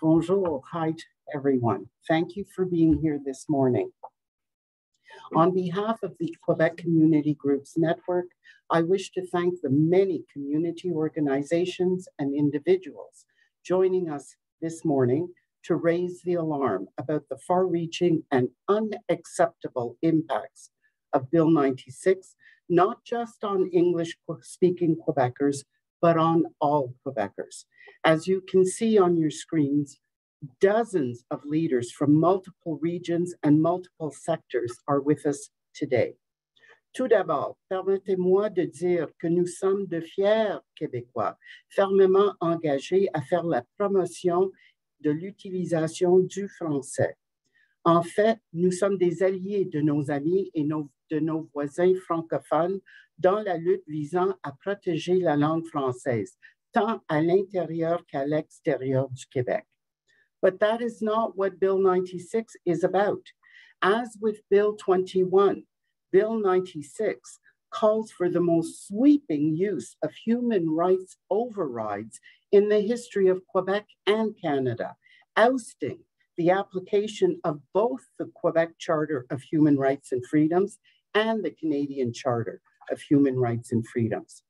Bonjour, hi to everyone. Thank you for being here this morning. On behalf of the Quebec Community Groups Network, I wish to thank the many community organizations and individuals joining us this morning to raise the alarm about the far-reaching and unacceptable impacts of Bill 96, not just on English-speaking Quebecers, but on all Quebecers. As you can see on your screens, dozens of leaders from multiple regions and multiple sectors are with us today. Tout d'abord, permettez-moi de dire que nous sommes de fiers Québécois, fermement engagés à faire la promotion de l'utilisation du français. En fait, nous sommes des alliés de nos amis et de nos voisins francophones dans la lutte visant à protéger la langue française, tant à l'intérieur qu'à l'extérieur du Québec. But that is not what Bill 96 is about. As with Bill 21, Bill 96 calls for the most sweeping use of human rights overrides in the history of Quebec and Canada, ousting the application of both the Quebec Charter of Human Rights and Freedoms and the Canadian Charter of Human Rights and Freedoms.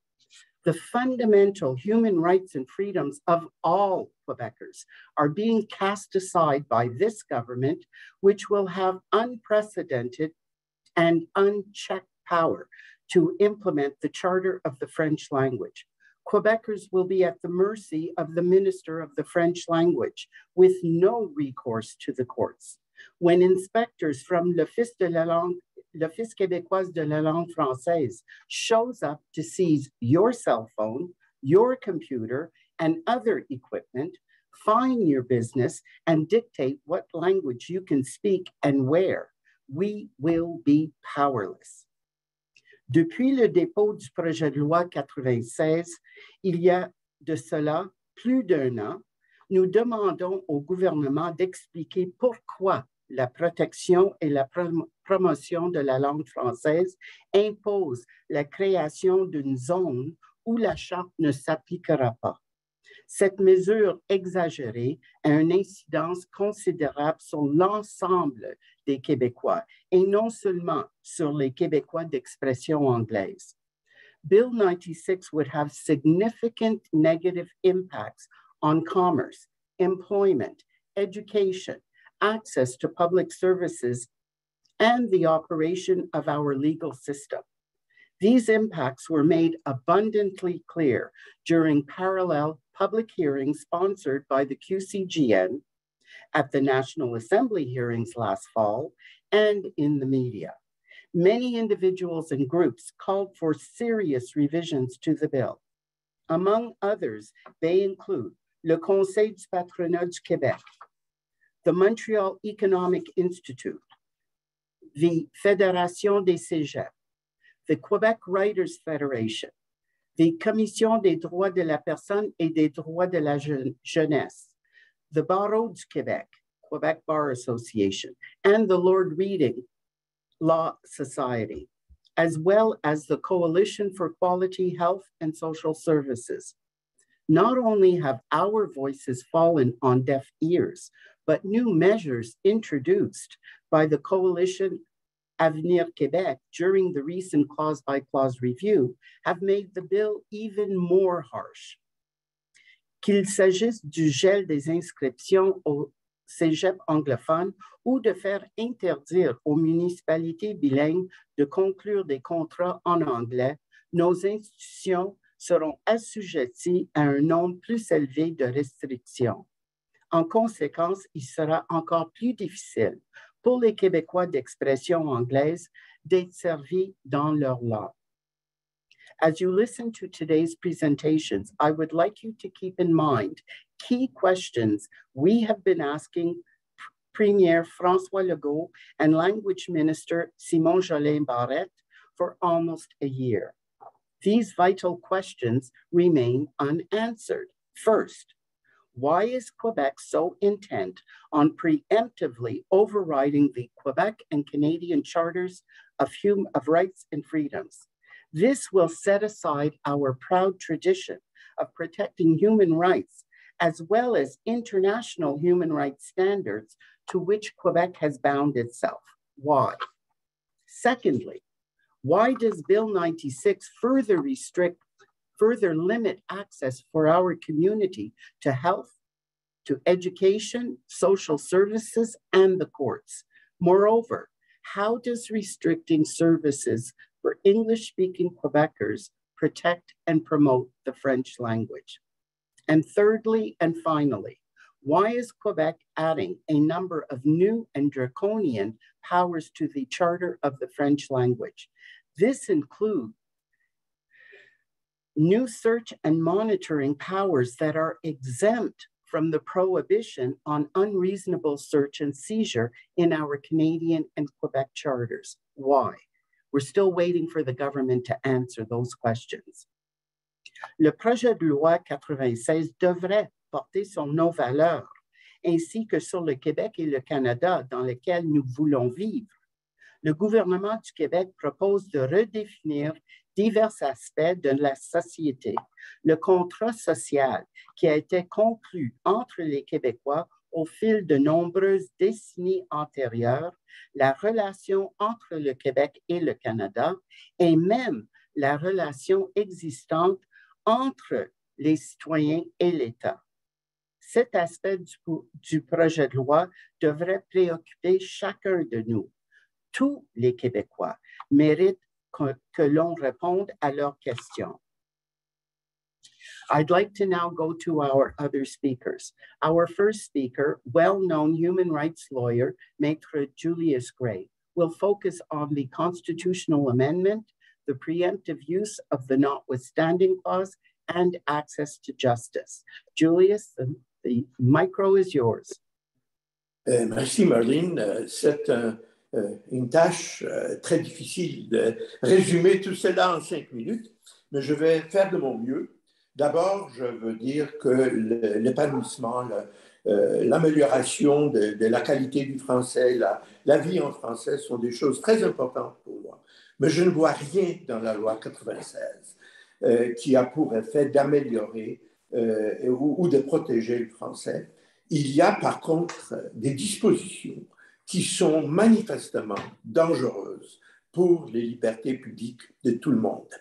The fundamental human rights and freedoms of all Quebecers are being cast aside by this government, which will have unprecedented and unchecked power to implement the Charter of the French language. Quebecers will be at the mercy of the Minister of the French language with no recourse to the courts. When inspectors from l'Office de la langue l'Office québécoise de la langue française shows up to seize your cell phone, your computer, and other equipment, fine your business, and dictate what language you can speak and where, we will be powerless. Depuis le dépôt du projet de loi 96, il y a de cela plus d'un an, nous demandons au gouvernement d'expliquer pourquoi la protection et la prom promotion de la langue française imposent la création d'une zone où la charte ne s'appliquera pas. Cette mesure exagérée a une incidence considérable sur l'ensemble des Québécois et non seulement sur les Québécois d'expression anglaise. Bill 96 would have significant negative impacts on commerce, employment, education, access to public services, and the operation of our legal system. These impacts were made abundantly clear during parallel public hearings sponsored by the QCGN at the National Assembly hearings last fall and in the media. Many individuals and groups called for serious revisions to the bill. Among others, they include le Conseil du patronat du Québec, the Montreal Economic Institute, the Fédération des Cégeps, the Quebec Writers Federation, the Commission des droits de la personne et des droits de la jeunesse, the Barreau du Québec, Quebec Bar Association, and the Lord Reading Law Society, as well as the Coalition for Quality Health and Social Services. Not only have our voices fallen on deaf ears, but new measures introduced by the Coalition Avenir Québec during the recent clause by clause review have made the bill even more harsh. Qu'il s'agisse du gel des inscriptions au cégep anglophone ou de faire interdire aux municipalités bilingues de conclure des contrats en anglais, nos institutions seront assujetties à un nombre plus élevé de restrictions. En conséquence, il sera encore plus difficile pour les Québécois d'expression anglaise d'être servis dans leur langue. As you listen to today's presentations, I would like you to keep in mind key questions we have been asking Premier François Legault and Language Minister Simon Jolin Barrette for almost a year. These vital questions remain unanswered. First, why is Quebec so intent on preemptively overriding the Quebec and Canadian charters of, hum- of rights and freedoms? This will set aside our proud tradition of protecting human rights as well as international human rights standards to which Quebec has bound itself. Why? Secondly, why does Bill 96 further restrict, further limit access for our community to health, to education, social services, and the courts? Moreover, how does restricting services for English speaking Quebecers protect and promote the French language? And thirdly and finally, why is Quebec adding a number of new and draconian powers to the Charter of the French language? This includes new search and monitoring powers that are exempt from the prohibition on unreasonable search and seizure in our Canadian and Quebec charters. Why? We're still waiting for the government to answer those questions. Le projet de loi 96 devrait porter sur nos valeurs, ainsi que sur le Québec et le Canada dans lesquels nous voulons vivre. Le gouvernement du Québec propose de redéfinir divers aspects de la société. Le contrat social qui a été conclu entre les Québécois au fil de nombreuses décennies antérieures, la relation entre le Québec et le Canada et même la relation existante entre les citoyens et l'État. Cet aspect du, projet de loi devrait préoccuper chacun de nous. Tous les Québécois méritent que, que l'on réponde à leurs questions. I'd like to now go to our other speakers. Our first speaker, well-known human rights lawyer, Maître Julius Grey, will focus on the constitutional amendment, the preemptive use of the notwithstanding clause, and access to justice. Julius, the, the micro is yours. Euh, merci Marlene. Euh, une tâche très difficile de résumer tout cela en cinq minutes, mais je vais faire de mon mieux. D'abord, je veux dire que l'épanouissement, l'amélioration de, la qualité du français, la, vie en français sont des choses très importantes pour moi. Mais je ne vois rien dans la loi 96 euh, qui a pour effet d'améliorer euh, ou, de protéger le français. Il y a par contre des dispositions qui sont manifestement dangereuses pour les libertés publiques de tout le monde.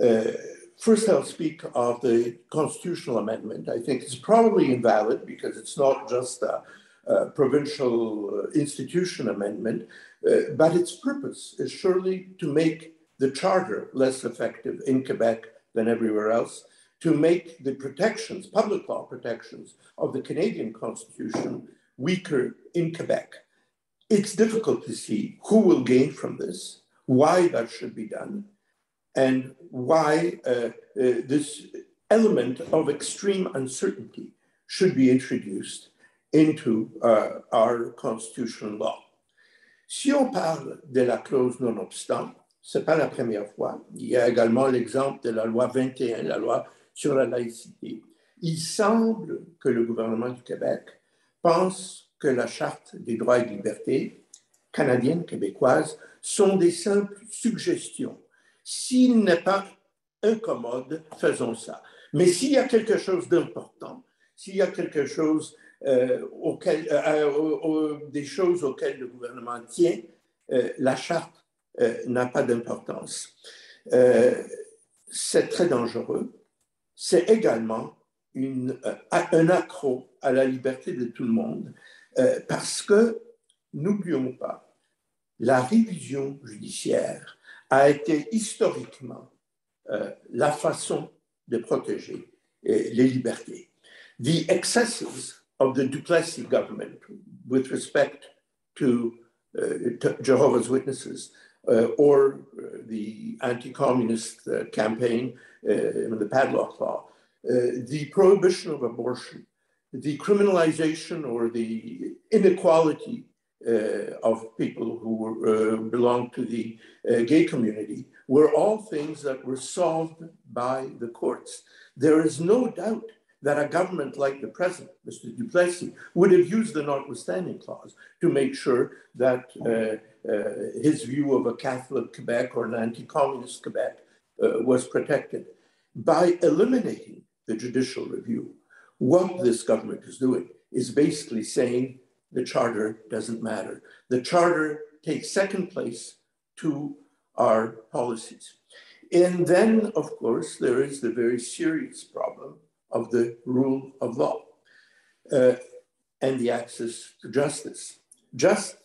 Euh, First, I'll speak of the constitutional amendment. I think it's probably invalid because it's not just a, a provincial institution amendment, uh, but its purpose is surely to make the charter less effective in Quebec than everywhere else, to make the protections, public law protections of the Canadian Constitution weaker in Quebec. It's difficult to see who will gain from this, why that should be done, and why uh, uh, this element of extreme uncertainty should be introduced into uh, our constitutional law. Si on parle de la clause non-obstant, ce n'est pas la première fois. Il y a également l'exemple de la loi 21, la loi sur la laïcité. Il semble que le gouvernement du Québec pense que la Charte des droits et libertés canadienne, québécoise, sont des simples suggestions s'il n'est pas incommode, faisons ça. Mais s'il y a quelque chose d'important, s'il y a quelque chose euh, auquel, euh, des choses auxquelles le gouvernement tient, euh, la charte euh, n'a pas d'importance. Euh, c'est très dangereux. C'est également euh, un accroc à la liberté de tout le monde parce que, n'oublions pas, la révision judiciaire a été historiquement euh, la façon de protéger euh, les libertés. The excesses of the Duplessis government with respect to, uh, Jehovah's Witnesses uh, or uh, the anti-communist uh, campaign, uh, the padlock law, the prohibition of abortion, the criminalization or the inequality uh, of people who were, uh, belonged to the uh, gay community were all things that were solved by the courts. There is no doubt that a government like the present, Mr. Duplessis, would have used the notwithstanding clause to make sure that uh, uh, his view of a Catholic Quebec or an anti-communist Quebec uh, was protected. By eliminating the judicial review, what this government is doing is basically saying the charter doesn't matter. The charter takes second place to our policies. And then, of course, there is the very serious problem of the rule of law uh, and the access to justice. Just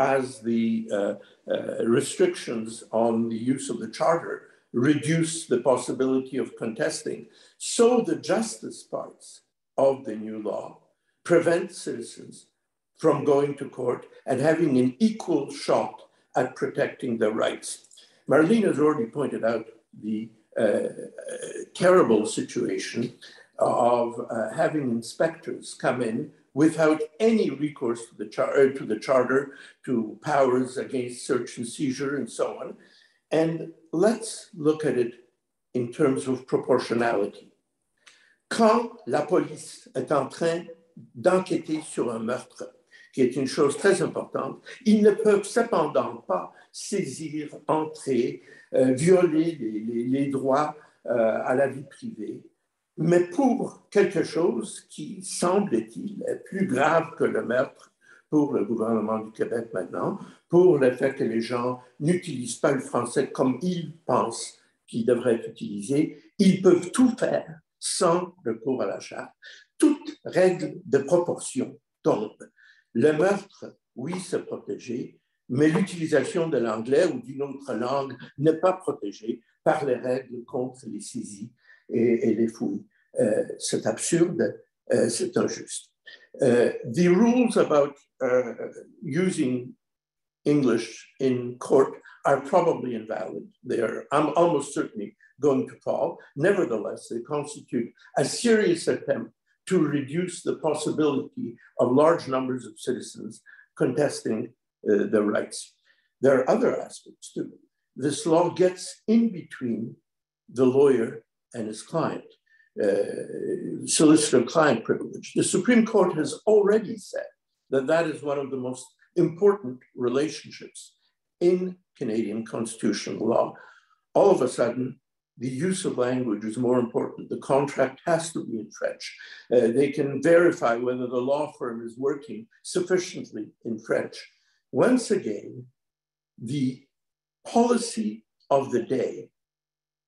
as the uh, uh, restrictions on the use of the charter reduce the possibility of contesting, so the justice parts of the new law prevent citizens from going to court and having an equal shot at protecting their rights. Marlene has already pointed out the uh, terrible situation of uh, having inspectors come in without any recourse to the, char uh, to the charter, to powers against search and seizure and so on. And let's look at it in terms of proportionality. Quand la police est en train d'enquêter sur un meurtre, qui est une chose très importante, ils ne peuvent cependant pas saisir, entrer, euh, violer les, droits euh, à la vie privée, mais pour quelque chose qui, semble-t-il, est plus grave que le meurtre pour le gouvernement du Québec maintenant, pour le fait que les gens n'utilisent pas le français comme ils pensent qu'il devrait être utilisé, ils peuvent tout faire sans recours à la charte. Toute règle de proportion tombe. Le meurtre, oui, se protéger, mais l'utilisation de l'anglais ou d'une autre langue n'est pas protégée par les règles contre les saisies et, et les fouilles. Uh, c'est absurde, uh, c'est injuste. Uh, the rules about using English in court are probably invalid. They are, I'm almost certainly going to fall. Nevertheless, they constitute a serious attempt to reduce the possibility of large numbers of citizens contesting uh, their rights. There are other aspects too. This law gets in between the lawyer and his client. Uh, solicitor client privilege. The Supreme Court has already said that that is one of the most important relationships in Canadian constitutional law. All of a sudden, the use of language is more important. The contract has to be in French. Uh, they can verify whether the law firm is working sufficiently in French. Once again, the policy of the day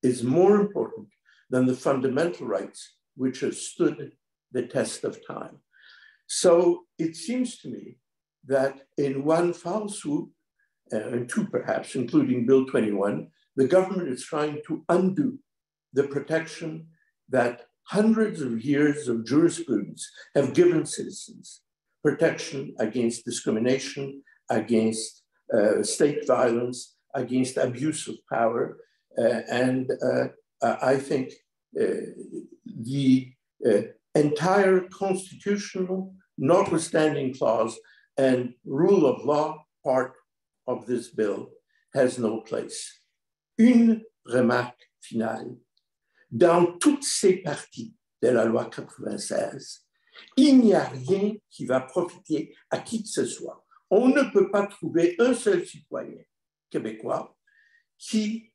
is more important than the fundamental rights which have stood the test of time. So it seems to me that in one foul swoop, uh, and two perhaps, including Bill 21, the government is trying to undo the protection that hundreds of years of jurisprudence have given citizens protection against discrimination, against uh, state violence, against abuse of power. Uh, and uh, I think uh, the uh, entire constitutional notwithstanding clause and rule of law part of this bill has no place. Une remarque finale. Dans toutes ces parties de la loi 96, il n'y a rien qui va profiter à qui que ce soit. On ne peut pas trouver un seul citoyen québécois qui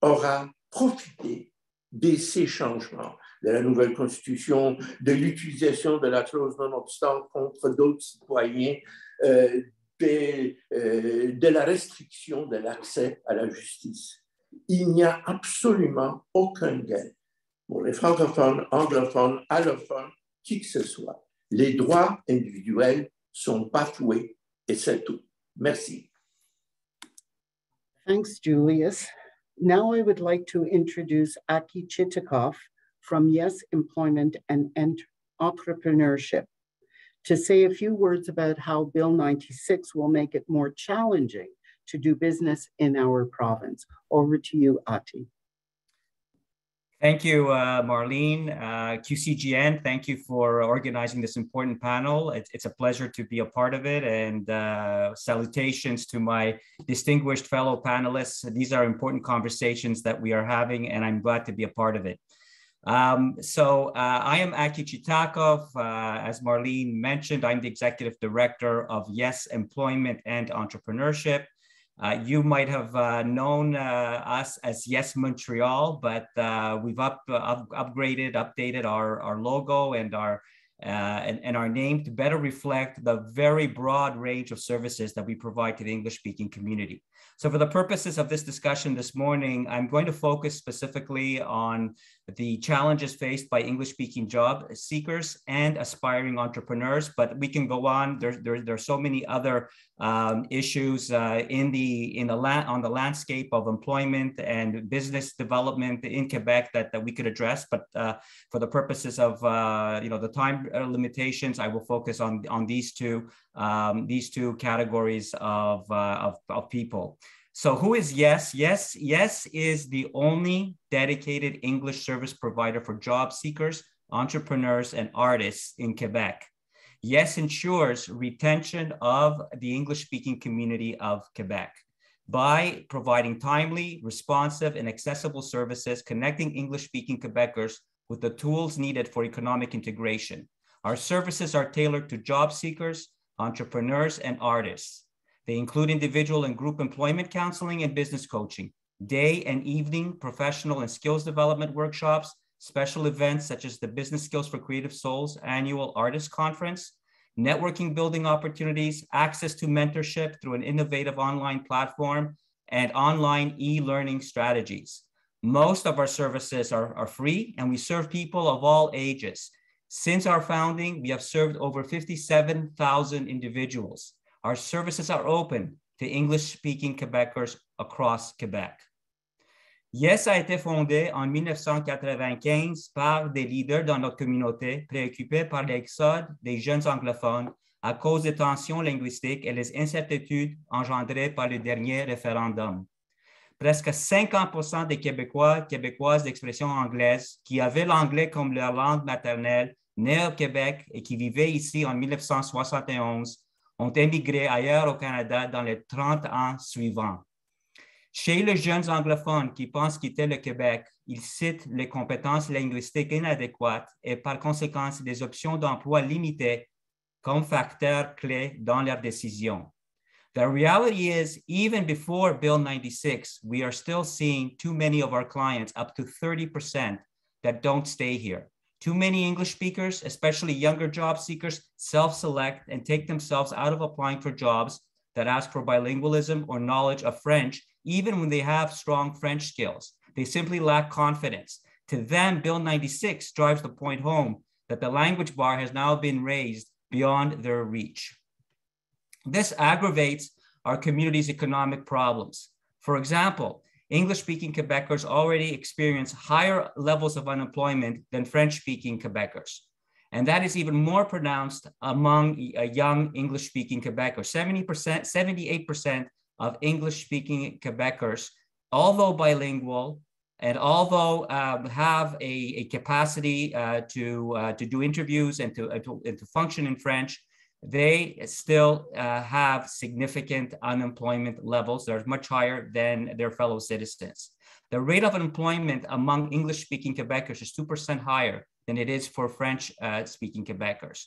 aura profité de ces changements, de la nouvelle constitution, de l'utilisation de la clause non-obstant contre d'autres citoyens, euh, euh, de, la restriction de l'accès à la justice. Il n'y a absolument aucun gain pour les francophones, anglophones, allophones, qui que ce soit. Les droits individuels sont bafoués et c'est tout. Merci. Thanks, Julius. Now I would like to introduce Aki Tchitacov from Yes Employment and Entrepreneurship to say a few words about how Bill 96 will make it more challenging to do business in our province. Over to you, Ati. Thank you, uh, Marlene. Uh, QCGN, thank you for organizing this important panel. It's, it's a pleasure to be a part of it and uh, salutations to my distinguished fellow panelists. These are important conversations that we are having and I'm glad to be a part of it. Um, so uh, I am Aki Tchitacov. Uh, as Marlene mentioned, I'm the executive director of Yes Employment and Entrepreneurship. Uh, you might have uh, known uh, us as Yes Montreal, but uh, we've up, up, upgraded, updated our, our logo and our uh, and, and our name to better reflect the very broad range of services that we provide to the English speaking community. So for the purposes of this discussion this morning, I'm going to focus specifically on the challenges faced by English speaking job seekers and aspiring entrepreneurs, but we can go on. There, there, there are so many other um, issues uh, in the, in the la- on the landscape of employment and business development in Quebec that, that we could address. But uh, for the purposes of uh, you know, the time uh, limitations, I will focus on, on these two um, these two categories of, uh, of, of people. So who is Yes? Yes, Yes is the only dedicated English service provider for job seekers, entrepreneurs, and artists in Quebec. Yes ensures retention of the English speaking community of Quebec by providing timely, responsive, and accessible services connecting English speaking Quebecers with the tools needed for economic integration. Our services are tailored to job seekers, entrepreneurs, and artists. They include individual and group employment counseling and business coaching, day and evening professional and skills development workshops, special events such as the Business Skills for Creative Souls annual artist conference, networking building opportunities, access to mentorship through an innovative online platform, and online e-learning strategies. Most of our services are, are free and we serve people of all ages. Since our founding, we have served over 57,000 individuals. Our services are open to English-speaking Quebecers across Quebec. Yes a été fondé en 1995 par des leaders dans notre communauté préoccupés par l'exode des jeunes anglophones à cause des tensions linguistiques et les incertitudes engendrées par le dernier référendum. Presque 50 des Québécois, Québécoises d'expression anglaise qui avaient l'anglais comme leur langue maternelle nés au Québec et qui vivaient ici en 1971 ont émigré ailleurs au Canada dans les 30 ans suivants. Chez les jeunes anglophones qui pensent quitter le Québec, ils citent les compétences linguistiques inadéquates et par conséquent des options d'emploi limitées comme facteurs clés dans leurs décisions. The reality is, even before Bill 96, we are still seeing too many of our clients, up to 30%, that don't stay here. Too many English speakers, especially younger job seekers, self select and take themselves out of applying for jobs that ask for bilingualism or knowledge of French, even when they have strong French skills. They simply lack confidence. To them, Bill 96 drives the point home that the language bar has now been raised beyond their reach. This aggravates our community's economic problems. For example, English speaking Quebecers already experience higher levels of unemployment than French speaking Quebecers. And that is even more pronounced among young English speaking Quebecers. 70%, 78% of English speaking Quebecers, although bilingual, and although um, have a, a capacity uh, to, uh, to do interviews and to, uh, to, and to function in French, they still uh, have significant unemployment levels that are much higher than their fellow citizens. The rate of unemployment among English speaking Quebecers is 2% higher than it is for French uh, speaking Quebecers.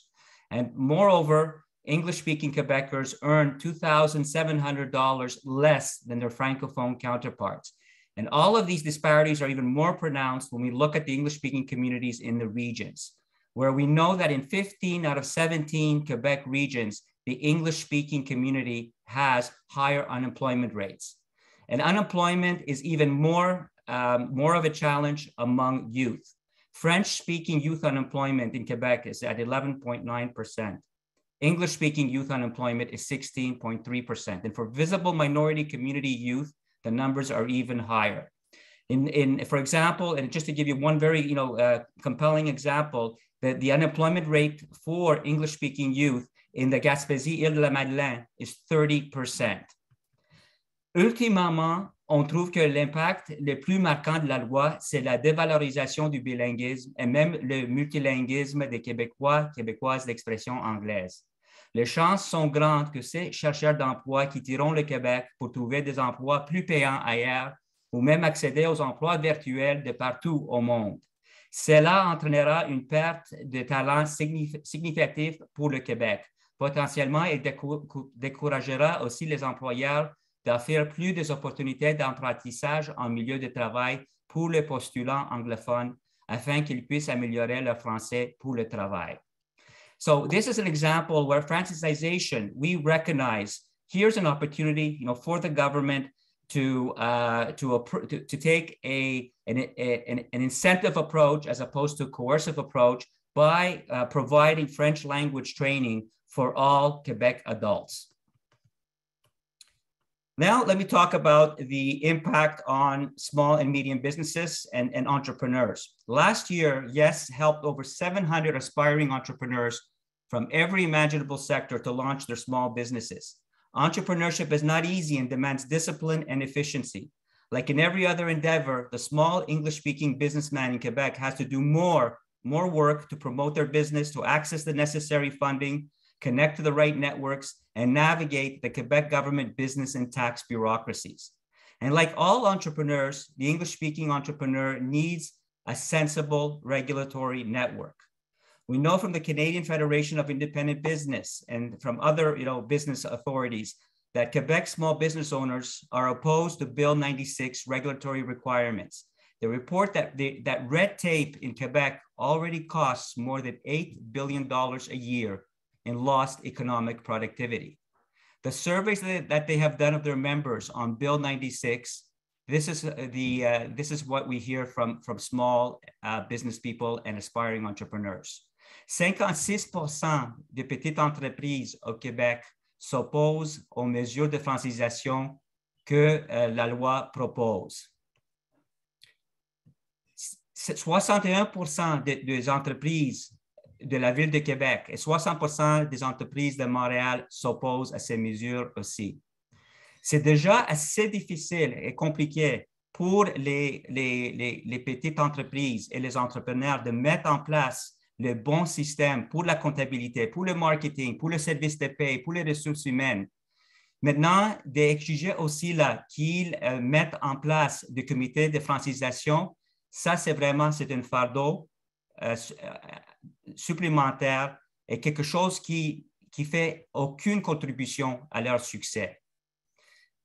And moreover, English speaking Quebecers earn $2,700 less than their Francophone counterparts. And all of these disparities are even more pronounced when we look at the English speaking communities in the regions where we know that in 15 out of 17 Quebec regions, the English speaking community has higher unemployment rates. And unemployment is even more, um, more of a challenge among youth. French speaking youth unemployment in Quebec is at 11.9%. English speaking youth unemployment is 16.3%. And for visible minority community youth, the numbers are even higher. In, in, for example, and just to give you one very you know, uh, compelling example, the, the unemployment rate for English speaking youth in the Gaspésie, Île de la Madeleine is 30%. Ultimement, on trouve que l'impact le plus marquant de la loi, c'est la dévalorisation du bilinguisme et même le multilinguisme des Québécois, Québécoises d'expression anglaise. Les chances sont grandes que ces chercheurs d'emploi quitteront le Québec pour trouver des emplois plus payants ailleurs ou même accéder aux emplois virtuels de partout au monde. Cela entraînera une perte de talent significative pour le Québec. Potentiellement, il découragera aussi les employeurs d'offrir plus d'opportunités d'apprentissage en milieu de travail pour les postulants anglophones afin qu'ils puissent améliorer leur français pour le travail. So this is an example where francisization, we recognize here's an opportunity you know, for the government to, uh, to, to, to, take a, an, a, an, incentive approach as opposed to a coercive approach by uh, providing French language training for all Quebec adults. Now, let me talk about the impact on small and medium businesses and, and entrepreneurs. Last year, YES helped over 700 aspiring entrepreneurs from every imaginable sector to launch their small businesses. Entrepreneurship is not easy and demands discipline and efficiency. Like in every other endeavor, the small English speaking businessman in Quebec has to do more, more work to promote their business, to access the necessary funding, connect to the right networks, and navigate the Quebec government business and tax bureaucracies. And like all entrepreneurs, the English speaking entrepreneur needs a sensible regulatory network. We know from the Canadian Federation of Independent Business and from other you know, business authorities that Quebec small business owners are opposed to Bill 96 regulatory requirements. They report that, the, that red tape in Quebec already costs more than $8 billion a year in lost economic productivity. The surveys that, they have done of their members on Bill 96, this is, uh, the, uh, this is what we hear from, from small uh, business people and aspiring entrepreneurs. 56% des petites entreprises au Québec s'opposent aux mesures de francisation que euh, la loi propose. 61% des, des entreprises de la ville de Québec et 60 des entreprises de Montréal s'opposent à ces mesures aussi. C'est déjà assez difficile et compliqué pour les, les, les, petites entreprises et les entrepreneurs de mettre en place le bon système pour la comptabilité, pour le marketing, pour le service de paie, pour les ressources humaines. Maintenant, d'exiger aussi qu'ils euh, mettent en place des comités de francisation, ça, c'est vraiment, c'est un fardeau euh, supplémentaire et quelque chose qui, qui fait aucune contribution à leur succès.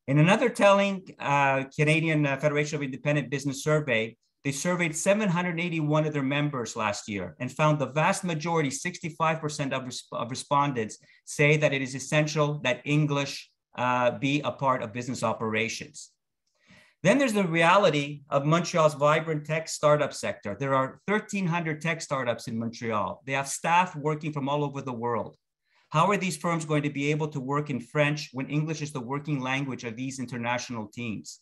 In another telling uh, Canadian uh, Federation of Independent Business survey, they surveyed 781 of their members last year and found the vast majority, 65% of, of respondents, say that it is essential that English uh, be a part of business operations. Then there's the reality of Montreal's vibrant tech startup sector. There are 1,300 tech startups in Montreal. They have staff working from all over the world. How are these firms going to be able to work in French when English is the working language of these international teams?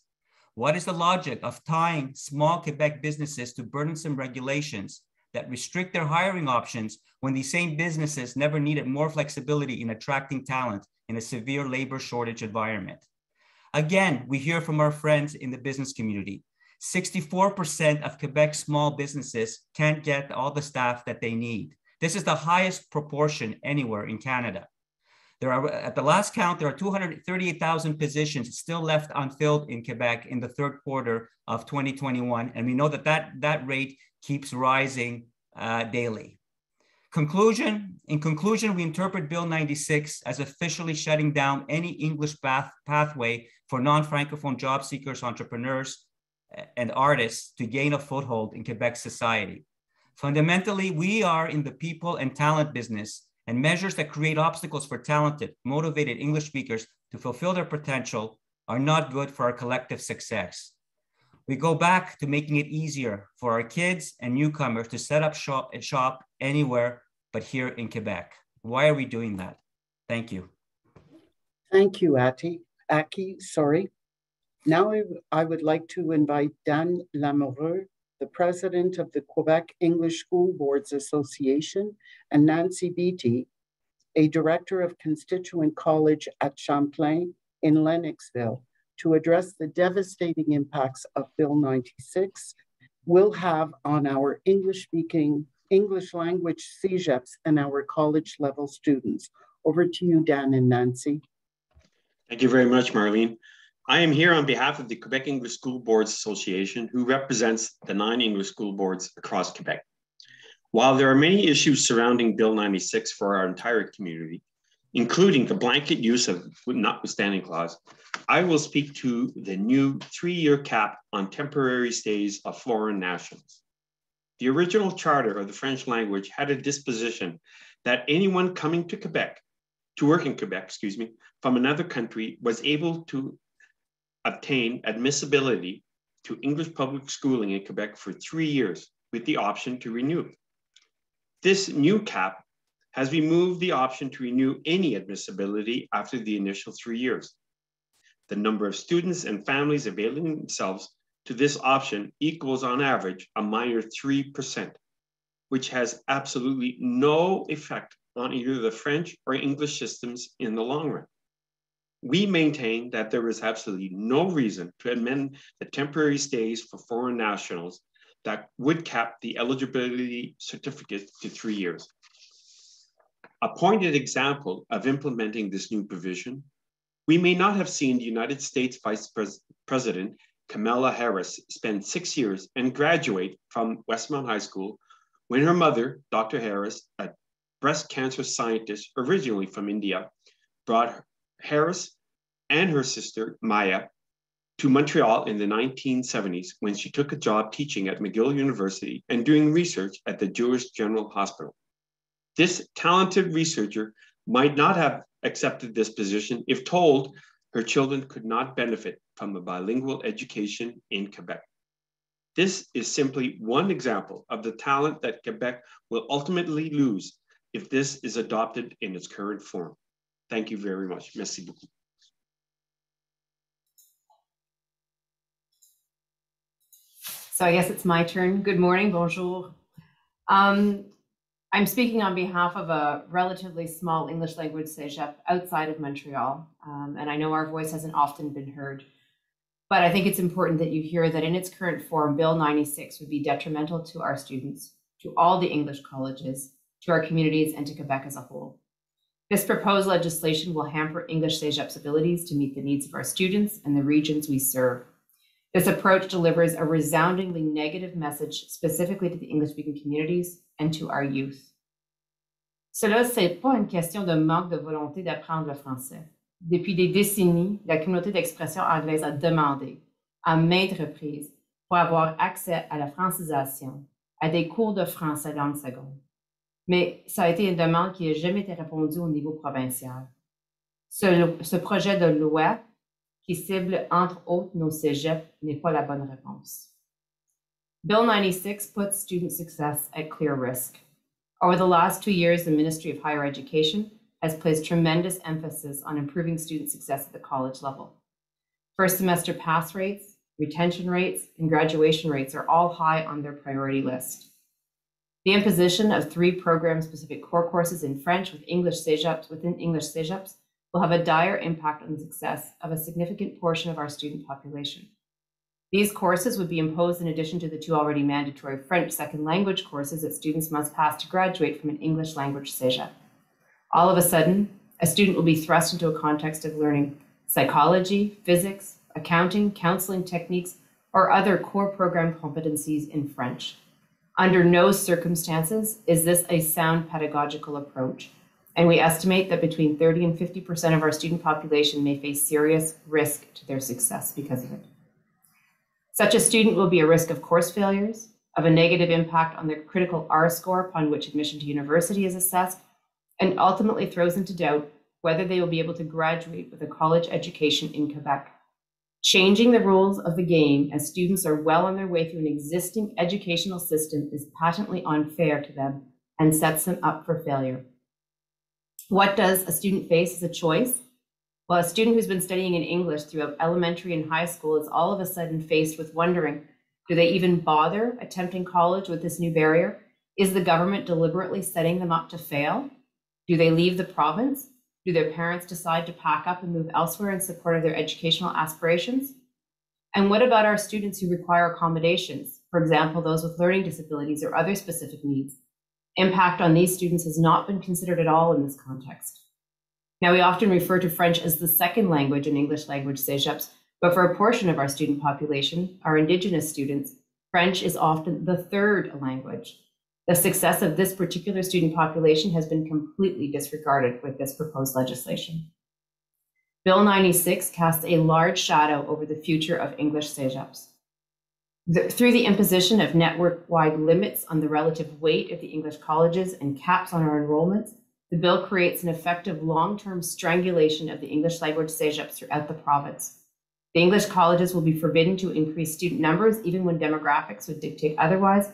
What is the logic of tying small Quebec businesses to burdensome regulations that restrict their hiring options when these same businesses never needed more flexibility in attracting talent in a severe labor shortage environment? Again, we hear from our friends in the business community. 64% of Quebec small businesses can't get all the staff that they need. This is the highest proportion anywhere in Canada. There are, at the last count, there are 238,000 positions still left unfilled in Quebec in the third quarter of 2021. And we know that that, that rate keeps rising uh, daily. Conclusion, in conclusion, we interpret Bill 96 as officially shutting down any English path, pathway for non-Francophone job seekers, entrepreneurs, and artists to gain a foothold in Quebec society. Fundamentally, we are in the people and talent business, and measures that create obstacles for talented, motivated English speakers to fulfill their potential are not good for our collective success. We go back to making it easier for our kids and newcomers to set up shop, shop anywhere but here in Quebec. Why are we doing that? Thank you. Thank you, Ati. Aki, sorry. Now I, I would like to invite Dan Lamoureux, the president of the Quebec English School Boards Association, and Nancy Beattie, a director of Constituent College at Champlain in Lennoxville, to address the devastating impacts of Bill 96 will have on our English speaking English language CEGEPs and our college level students. Over to you, Dan and Nancy. Thank you very much, Marlene. I am here on behalf of the Quebec English School Boards Association, who represents the nine English school boards across Quebec. While there are many issues surrounding Bill 96 for our entire community, including the blanket use of notwithstanding clause, I will speak to the new three-year cap on temporary stays of foreign nationals. The original charter of the French language had a disposition that anyone coming to Quebec, to work in Quebec, excuse me, from another country was able to obtain admissibility to English public schooling in Quebec for three years with the option to renew. This new cap has removed the option to renew any admissibility after the initial three years. The number of students and families availing themselves to this option equals on average a minor 3%, which has absolutely no effect on either the French or English systems in the long run. We maintain that there is absolutely no reason to amend the temporary stays for foreign nationals that would cap the eligibility certificate to three years. A pointed example of implementing this new provision, we may not have seen the United States Vice Pres President Kamala Harris spend six years and graduate from Westmount High School when her mother, Dr. Harris, a breast cancer scientist originally from India, brought Harris and her sister, Maya, to Montreal in the 1970s when she took a job teaching at McGill University and doing research at the Jewish General Hospital. This talented researcher might not have accepted this position if told her children could not benefit from a bilingual education in Quebec. This is simply one example of the talent that Quebec will ultimately lose if this is adopted in its current form. Thank you very much. Merci beaucoup. So I guess it's my turn. Good morning, bonjour. Um, I'm speaking on behalf of a relatively small English language cégep outside of Montreal, um, and I know our voice hasn't often been heard. But I think it's important that you hear that in its current form, Bill 96 would be detrimental to our students, to all the English colleges, to our communities, and to Quebec as a whole. This proposed legislation will hamper English CEGEP's abilities to meet the needs of our students and the regions we serve. This approach delivers a resoundingly negative message specifically to the English-speaking communities and to our youth. Cela, c'est pas une question de manque de volonté d'apprendre le français. Depuis des décennies, la communauté d'expression anglaise a demandé, à maintes reprises, pour avoir accès à la francisation, à des cours de français langue seconde. Mais ça a été une demande qui n'a jamais été répondue au niveau provincial. Ce, ce projet de loi qui cible entre autres nos cégeps n'est pas la bonne réponse. Bill 96 puts student success at clear risk. Over the last two years, the Ministry of Higher Education has placed tremendous emphasis on improving student success at the college level. First semester pass rates, retention rates, and graduation rates are all high on their priority list. The imposition of three program-specific core courses in French with English CEGEPs within English CEGEPs will have a dire impact on the success of a significant portion of our student population. These courses would be imposed in addition to the two already mandatory French second language courses that students must pass to graduate from an English language CEGEP. All of a sudden, a student will be thrust into a context of learning psychology, physics, accounting, counseling techniques, or other core program competencies in French. Under no circumstances is this a sound pedagogical approach, and we estimate that between 30 and 50% of our student population may face serious risk to their success because of it. Such a student will be a risk of course failures, of a negative impact on their critical R score upon which admission to university is assessed, and ultimately throws into doubt whether they will be able to graduate with a college education in Quebec. Changing the rules of the game as students are well on their way through an existing educational system is patently unfair to them and sets them up for failure. What does a student face as a choice? Well, a student who's been studying in English throughout elementary and high school is all of a sudden faced with wondering, do they even bother attempting college with this new barrier? Is the government deliberately setting them up to fail? Do they leave the province? Do their parents decide to pack up and move elsewhere in support of their educational aspirations? And what about our students who require accommodations, for example, those with learning disabilities or other specific needs? Impact on these students has not been considered at all in this context. Now, we often refer to French as the second language in English language CEGEPs, but for a portion of our student population, our Indigenous students, French is often the third language. The success of this particular student population has been completely disregarded with this proposed legislation. Bill 96 casts a large shadow over the future of English CEGEPs. The, through the imposition of network-wide limits on the relative weight of the English colleges and caps on our enrollments, the bill creates an effective long-term strangulation of the English language CEGEPs throughout the province. The English colleges will be forbidden to increase student numbers even when demographics would dictate otherwise,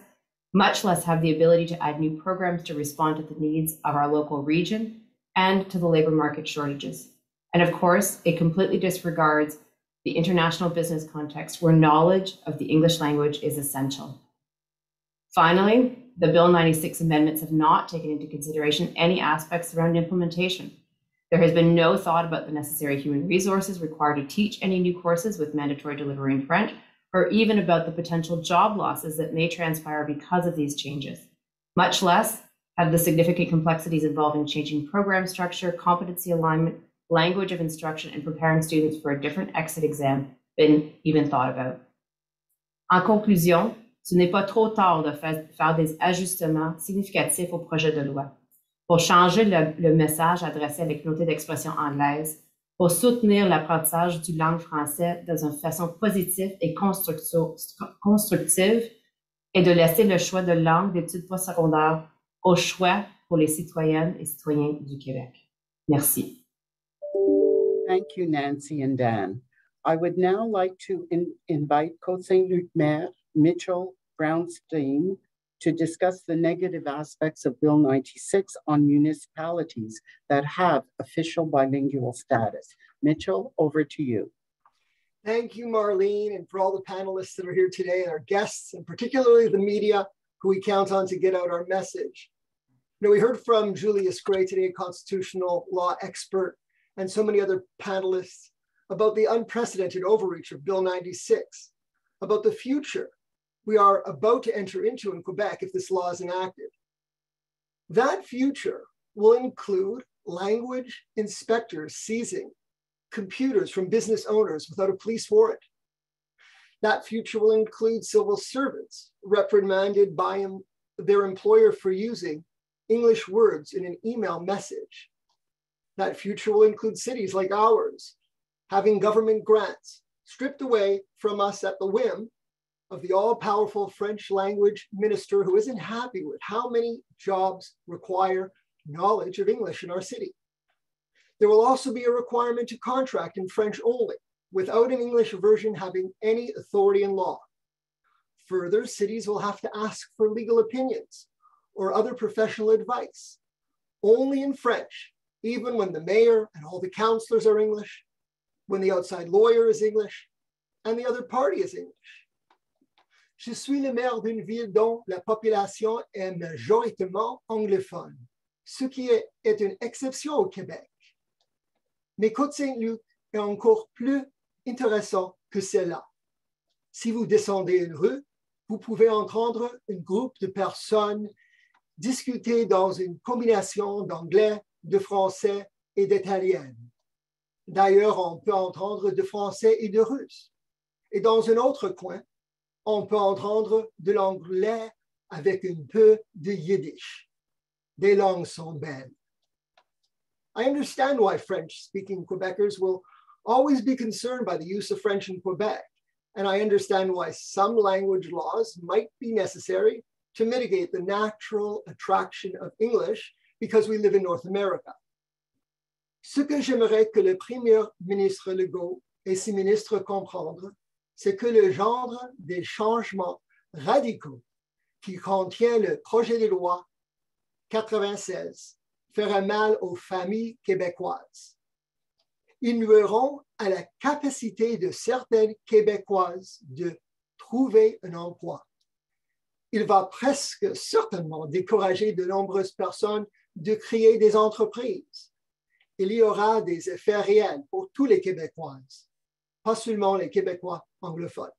much less have the ability to add new programs to respond to the needs of our local region and to the labor market shortages. And of course, it completely disregards the international business context where knowledge of the English language is essential. Finally, the Bill 96 amendments have not taken into consideration any aspects around implementation. There has been no thought about the necessary human resources required to teach any new courses with mandatory delivery in French or even about the potential job losses that may transpire because of these changes, much less have the significant complexities involving changing program structure, competency alignment, language of instruction, and preparing students for a different exit exam been even thought about. En conclusion, ce n'est pas trop tard de faire des ajustements significatifs au projet de loi pour changer le, le message adressé à la d'expression anglaise pour soutenir l'apprentissage du langue française dans une façon positive et constructive et de laisser le choix de langue d'études postsecondaires au choix pour les citoyennes et citoyens du Québec. Merci. Thank you, Nancy and Dan. I would now like to in invite Côte-Saint-Luc Maire Mitchell Brownstein to discuss the negative aspects of Bill 96 on municipalities that have official bilingual status. Mitchell, over to you. Thank you, Marlene, and for all the panelists that are here today and our guests, and particularly the media who we count on to get out our message. You we heard from Julius Grey today, a constitutional law expert, and so many other panelists about the unprecedented overreach of Bill 96, about the future we are about to enter into in Quebec if this law is enacted. That future will include language inspectors seizing computers from business owners without a police warrant. That future will include civil servants reprimanded by their employer for using English words in an email message. That future will include cities like ours having government grants stripped away from us at the whim of the all powerful French language minister who isn't happy with how many jobs require knowledge of English in our city. There will also be a requirement to contract in French only, without an English version having any authority in law. Further, cities will have to ask for legal opinions or other professional advice, only in French, even when the mayor and all the councillors are English, when the outside lawyer is English, and the other party is English. Je suis le maire d'une ville dont la population est majoritairement anglophone, ce qui est, une exception au Québec. Mais Côte-Saint-Luc est encore plus intéressant que cela. Si vous descendez une rue, vous pouvez entendre un groupe de personnes discuter dans une combinaison d'anglais, de français et d'italien. D'ailleurs, on peut entendre de français et de russe. Et dans un autre coin, on peut entendre de l'anglais avec un peu de Yiddish. Des langues sont belles. I understand why French speaking Quebecers will always be concerned by the use of French in Quebec. And I understand why some language laws might be necessary to mitigate the natural attraction of English because we live in North America. Ce que j'aimerais que le Premier ministre Legault et ses ministres comprendre, c'est que le genre des changements radicaux qui contient le projet de loi 96 fera mal aux familles québécoises. Ils nuiront à la capacité de certaines Québécoises de trouver un emploi. Il va presque certainement décourager de nombreuses personnes de créer des entreprises. Il y aura des effets réels pour tous les Québécoises, pas seulement les Québécois anglophone.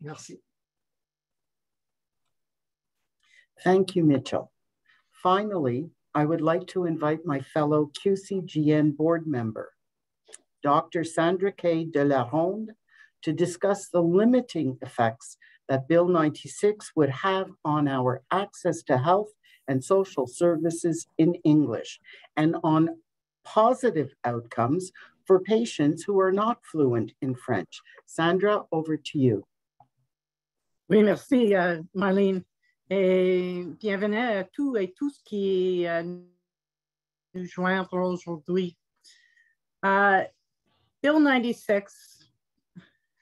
Merci. Thank you, Mitchell. Finally, I would like to invite my fellow QCGN board member, Dr. Sandra K. de la Ronde, to discuss the limiting effects that Bill 96 would have on our access to health and social services in English and on positive outcomes for patients who are not fluent in French. Sandra, over to you. Oui, merci, uh, Marlene. Et bienvenue à tous et tous qui uh, nous joindre aujourd'hui. Uh, Bill 96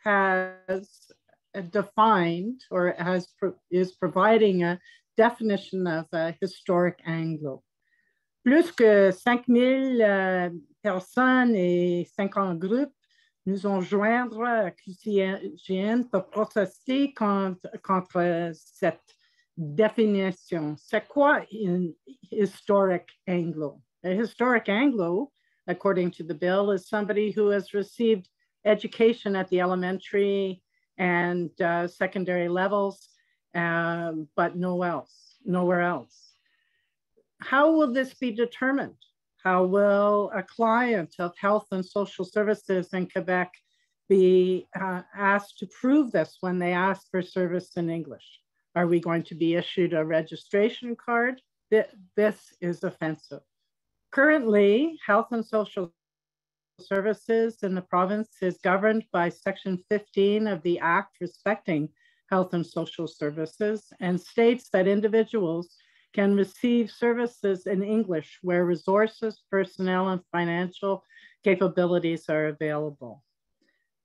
has defined or has is providing a definition of a historic Anglo. Plus que 5000 euh, personnes et 50 groupes nous ont joindre à QCGN pour protester contre, contre cette définition. C'est quoi un historic Anglo? A historic Anglo, according to the bill, is somebody who has received education at the elementary and uh, secondary levels, um, but no else, nowhere else. How will this be determined? How will a client of health and social services in Quebec be uh, asked to prove this when they ask for service in English? Are we going to be issued a registration card? This is offensive. Currently, health and social services in the province is governed by Section 15 of the Act respecting health and social services and states that individuals can receive services in English where resources, personnel, and financial capabilities are available.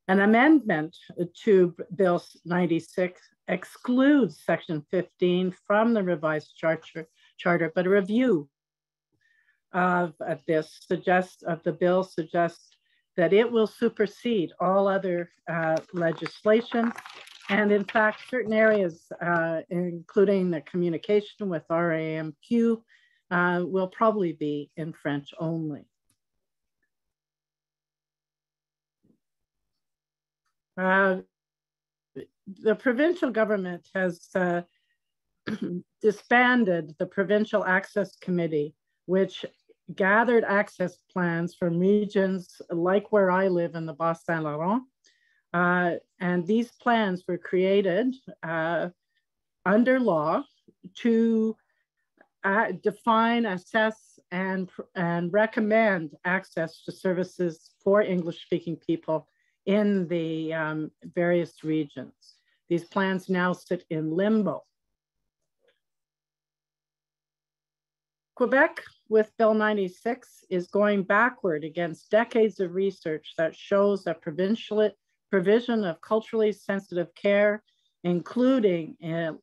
An amendment to Bill 96 excludes Section 15 from the revised charter, charter but a review of, of this suggests of the bill suggests that it will supersede all other uh, legislation. And in fact, certain areas, uh, including the communication with RAMQ, uh, will probably be in French only. Uh, the provincial government has uh, disbanded the Provincial Access Committee, which gathered access plans from regions like where I live in the Bas Saint Laurent. Uh, and these plans were created uh, under law to uh, define, assess, and, and recommend access to services for English speaking people in the um, various regions. These plans now sit in limbo. Quebec with Bill 96 is going backward against decades of research that shows that provincial provision of culturally sensitive care, including, uh,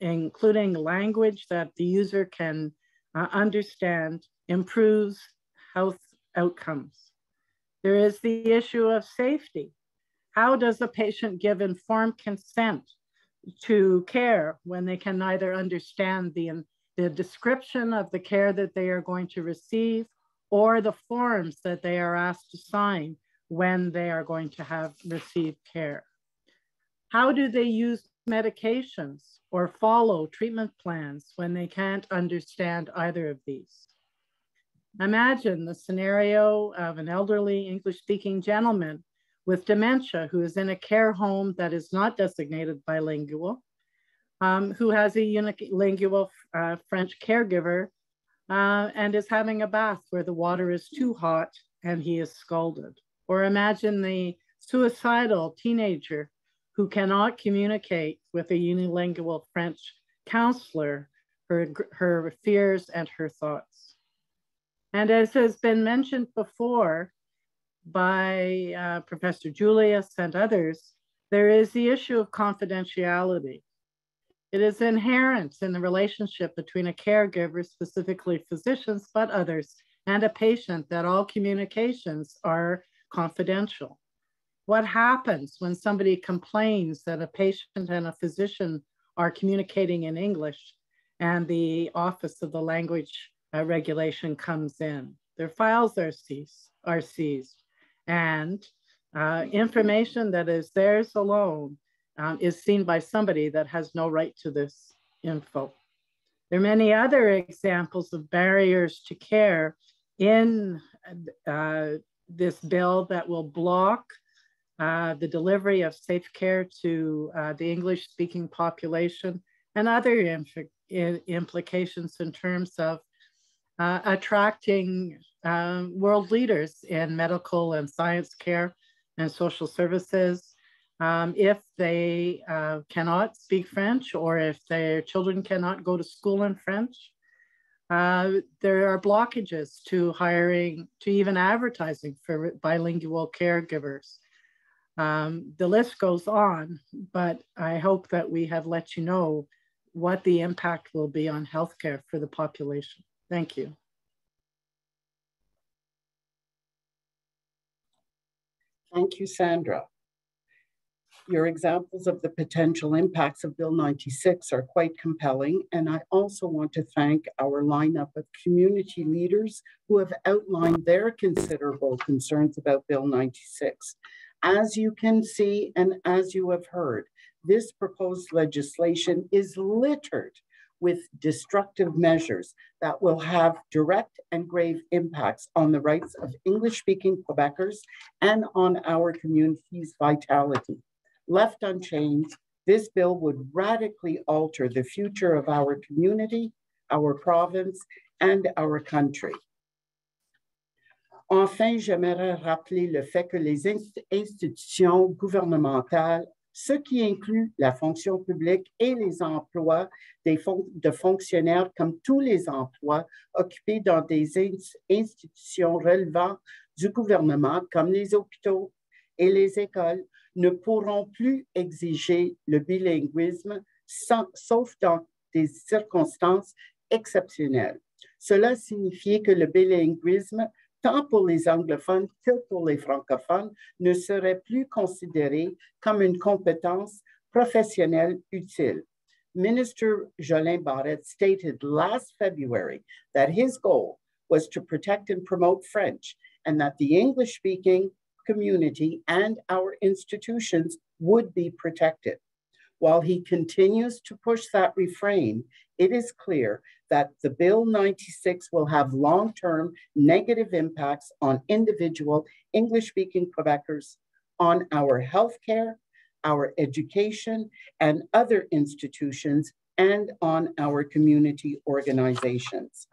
including language that the user can uh, understand, improves health outcomes. There is the issue of safety. How does a patient give informed consent to care when they can neither understand the the description of the care that they are going to receive or the forms that they are asked to sign when they are going to have received care. How do they use medications or follow treatment plans when they can't understand either of these? Imagine the scenario of an elderly English speaking gentleman with dementia who is in a care home that is not designated bilingual um, who has a unilingual uh, French caregiver uh, and is having a bath where the water is too hot and he is scalded. Or imagine the suicidal teenager who cannot communicate with a unilingual French counselor her, her fears and her thoughts. And as has been mentioned before by uh, Professor Julius and others, there is the issue of confidentiality. It is inherent in the relationship between a caregiver, specifically physicians, but others, and a patient that all communications are confidential. What happens when somebody complains that a patient and a physician are communicating in English and the Office of the Language uh, Regulation comes in? Their files are seized, are seized and uh, information that is theirs alone um, is seen by somebody that has no right to this info. There are many other examples of barriers to care in uh, this bill that will block uh, the delivery of safe care to uh, the English speaking population, and other implications in terms of uh, attracting um, world leaders in medical and science care and social services. Um, if they uh, cannot speak French or if their children cannot go to school in French, uh, there are blockages to hiring, to even advertising for bilingual caregivers. Um, the list goes on, but I hope that we have let you know what the impact will be on healthcare for the population. Thank you. Thank you, Sandra. Your examples of the potential impacts of Bill 96 are quite compelling, and I also want to thank our lineup of community leaders who have outlined their considerable concerns about Bill 96. As you can see and as you have heard, this proposed legislation is littered with destructive measures that will have direct and grave impacts on the rights of English speaking Quebecers and on our community's vitality. Left unchanged, this bill would radically alter the future of our community, our province, and our country. Enfin, j'aimerais rappeler le fait que les institutions gouvernementales ce qui inclut la fonction publique et les emplois de fonctionnaires comme tous les emplois occupés dans des institutions relevant du gouvernement comme les hôpitaux et les écoles ne pourront plus exiger le bilinguisme sauf dans des circonstances exceptionnelles. Cela signifie que le bilinguisme tant pour les anglophones que pour les francophones, ne serait plus considéré comme une compétence professionnelle utile. Minister Jolin Barrette stated last February that his goal was to protect and promote French and that the English speaking community and our institutions would be protected. While he continues to push that refrain, it is clear that the Bill 96 will have long term negative impacts on individual English speaking Quebecers, on our healthcare, our education, and other institutions, and on our community organizations.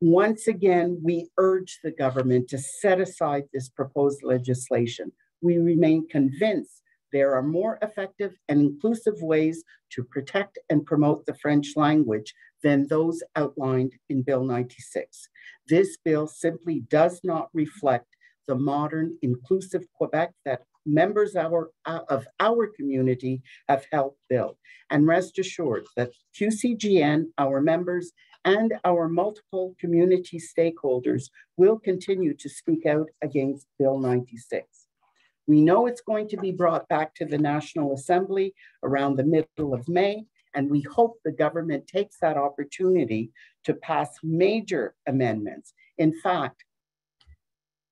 Once again, we urge the government to set aside this proposed legislation. We remain convinced there are more effective and inclusive ways to protect and promote the French language than those outlined in Bill 96. This bill simply does not reflect the modern inclusive Quebec that members our, uh, of our community have helped build. And rest assured that QCGN, our members, and our multiple community stakeholders will continue to speak out against Bill 96. We know it's going to be brought back to the National Assembly around the middle of May, and we hope the government takes that opportunity to pass major amendments. In fact,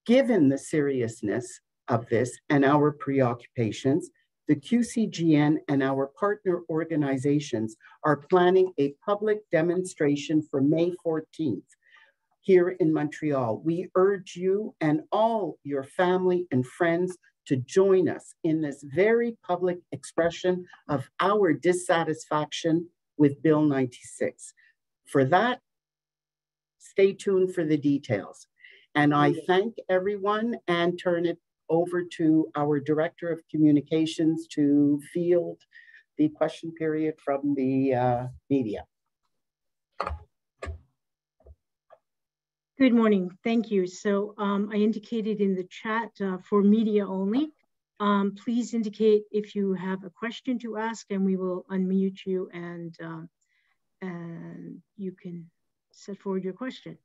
given the seriousness of this and our preoccupations, the QCGN and our partner organizations are planning a public demonstration for May 14th here in Montreal. We urge you and all your family and friends to join us in this very public expression of our dissatisfaction with Bill 96. For that, stay tuned for the details. And I thank everyone and turn it over to our Director of Communications to field the question period from the uh, media. Good morning. Thank you. So um, I indicated in the chat uh, for media only. Um, please indicate if you have a question to ask and we will unmute you and, um, and you can set forward your question.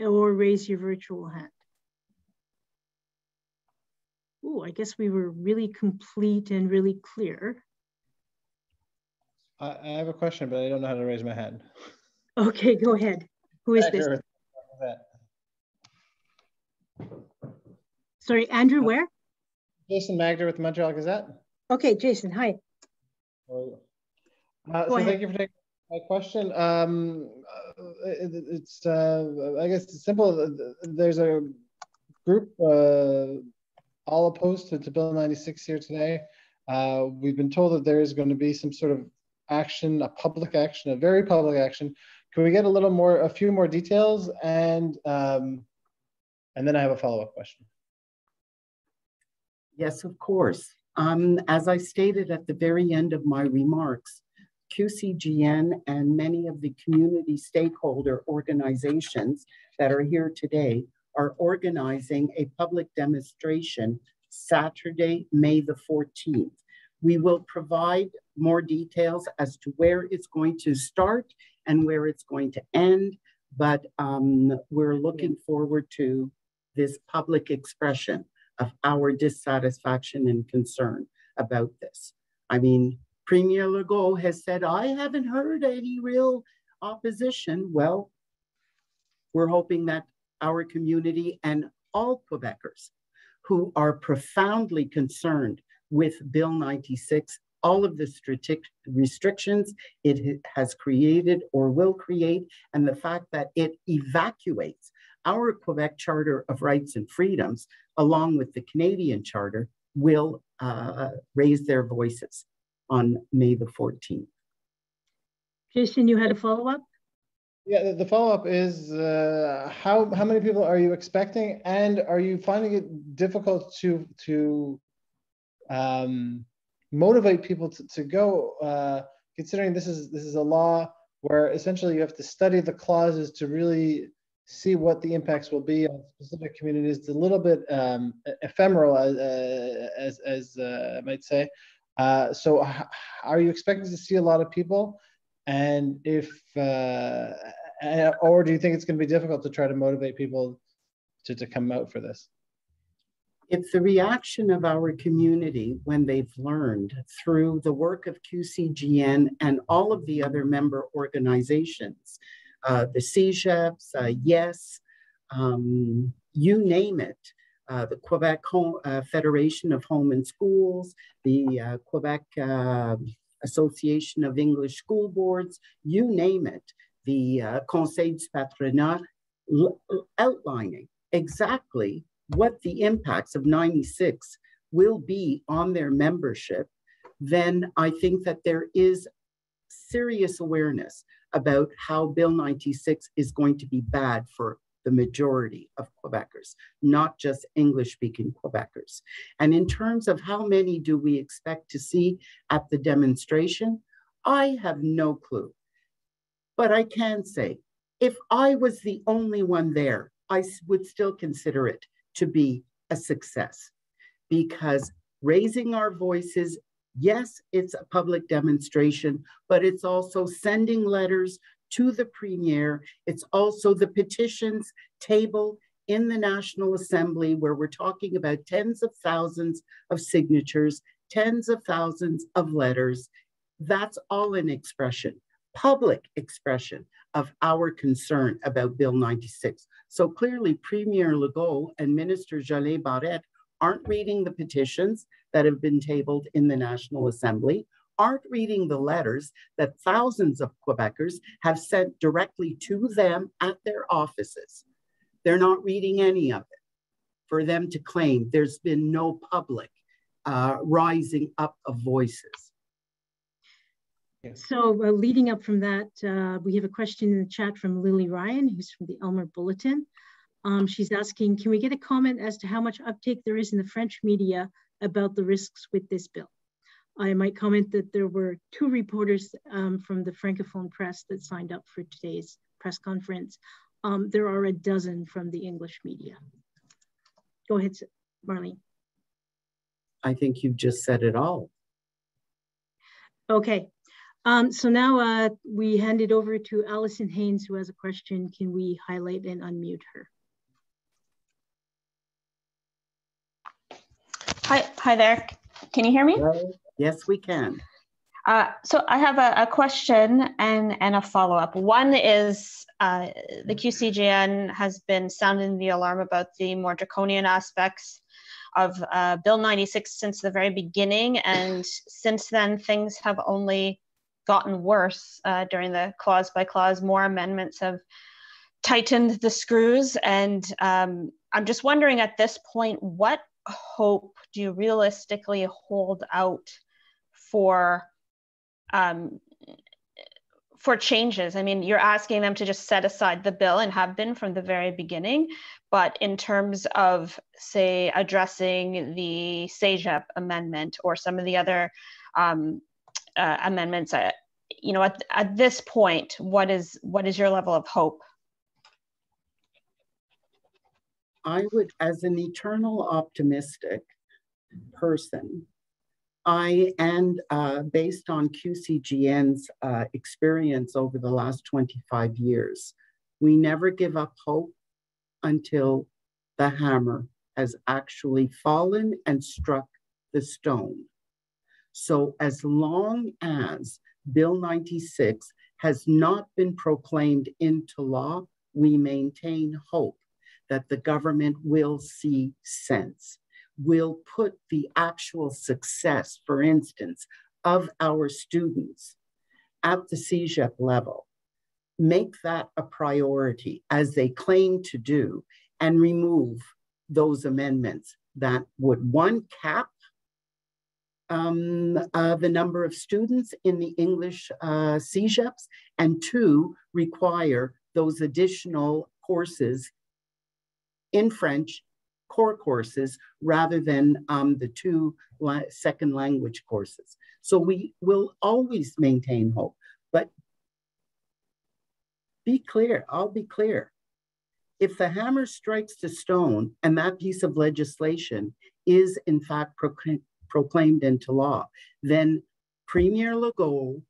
Or raise your virtual hand. Oh, I guess we were really complete and really clear. I, I have a question, but I don't know how to raise my hand. Okay, go ahead. Who is this? Sorry, Andrew, where? Jason Magder with the Montreal Gazette. Okay, Jason, hi. Uh, so ahead. thank you for taking my question. Um, it's, uh, I guess, it's simple. There's a group uh, all opposed to, to Bill 96 here today. Uh, we've been told that there is going to be some sort of action, a public action, a very public action. Can we get a little more, a few more details? And, um, and then I have a follow-up question. Yes, of course. Um, as I stated at the very end of my remarks, QCGN and many of the community stakeholder organizations that are here today are organizing a public demonstration Saturday, May the 14th. We will provide more details as to where it's going to start and where it's going to end, but um, we're looking forward to this public expression of our dissatisfaction and concern about this. I mean, Premier Legault has said, I haven't heard any real opposition. Well, we're hoping that our community and all Quebecers who are profoundly concerned with Bill 96, all of the restrictions it has created or will create, and the fact that it evacuates our Quebec Charter of Rights and Freedoms, along with the Canadian Charter, will uh, raise their voices on May the 14th. Jason, you had a follow up? Yeah, the follow up is uh, how how many people are you expecting, and are you finding it difficult to to um, motivate people to, to go? Uh, considering this is this is a law where essentially you have to study the clauses to really see what the impacts will be on specific communities. It's a little bit um, ephemeral, as as, as uh, I might say. Uh, so, are you expecting to see a lot of people? And if, uh, or do you think it's going to be difficult to try to motivate people to, to come out for this? It's the reaction of our community when they've learned through the work of QCGN and all of the other member organizations, uh, the CEGEPs, uh, YES, um, you name it, uh, the Quebec Home, uh, Federation of Home and Schools, the uh, Quebec uh, Association of English School Boards, you name it, the uh, Conseil du Patronat, outlining exactly what the impacts of 96 will be on their membership, then I think that there is serious awareness about how Bill 96 is going to be bad for the majority of Quebecers, not just English speaking Quebecers. And in terms of how many do we expect to see at the demonstration, I have no clue. But I can say, if I was the only one there, I would still consider it to be a success because raising our voices yes, it's a public demonstration, but it's also sending letters to the Premier. It's also the petitions table in the National Assembly where we're talking about tens of thousands of signatures, tens of thousands of letters. That's all an expression, public expression of our concern about Bill 96. So clearly Premier Legault and Minister Jolin Barrette aren't reading the petitions that have been tabled in the National Assembly, aren't reading the letters that thousands of Quebecers have sent directly to them at their offices. They're not reading any of it for them to claim there's been no public uh, rising up of voices. So uh, leading up from that, uh, we have a question in the chat from Lily Ryan, who's from the Aylmer Bulletin. Um, she's asking, can we get a comment as to how much uptake there is in the French media about the risks with this bill? I might comment that there were two reporters um, from the Francophone press that signed up for today's press conference. Um, there are a dozen from the English media. Go ahead, Marlene. I think you've just said it all. Okay, um, so now uh, we hand it over to Allison Hanes, who has a question. Can we highlight and unmute her? Hi, hi there. Can you hear me? Yes, we can. Uh, so I have a, a, question and, and a follow-up. One is uh, the QCGN has been sounding the alarm about the more draconian aspects of uh, Bill 96 since the very beginning. And since then, things have only gotten worse uh, during the clause by clause. More amendments have tightened the screws. And um, I'm just wondering at this point, what hope do you realistically hold out for um, for changes? I mean, you're asking them to just set aside the bill and have been from the very beginning. But in terms of, say, addressing the CEGEP amendment or some of the other um, uh, amendments, uh, you know, at, at this point, what is what is your level of hope? I would, as an eternal optimistic person, I and uh, based on QCGN's uh, experience over the last 25 years, we never give up hope until the hammer has actually fallen and struck the stone. So as long as Bill 96 has not been proclaimed into law, we maintain hope that the government will see sense, will put the actual success, for instance, of our students at the CEGEP level, make that a priority as they claim to do, and remove those amendments that would one cap um, uh, the number of students in the English uh, CEGEPs, and two, require those additional courses in French core courses rather than um, the two la second language courses. So we will always maintain hope, but be clear, I'll be clear. If the hammer strikes the stone and that piece of legislation is in fact proclaimed into law, then Premier Legault,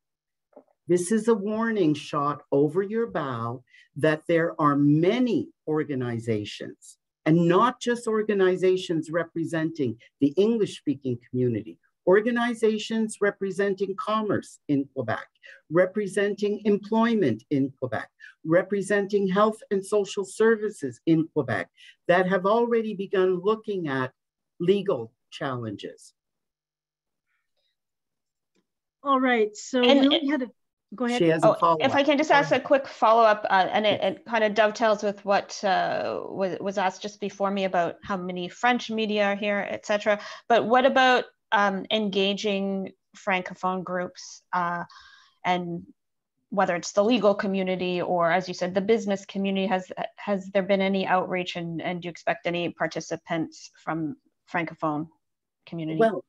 this is a warning shot over your bow that there are many organizations and not just organizations representing the English speaking community, organizations representing commerce in Quebec, representing employment in Quebec, representing health and social services in Quebec that have already begun looking at legal challenges. All right, so and, we had a Go ahead. She has a oh, If I can just ask a quick follow up, uh, and it, it, kind of dovetails with what uh, was, was asked just before me about how many French media are here, etc. But what about um, engaging francophone groups uh, and whether it's the legal community or, as you said, the business community? Has has there been any outreach, and, and do you expect any participants from francophone community? Well,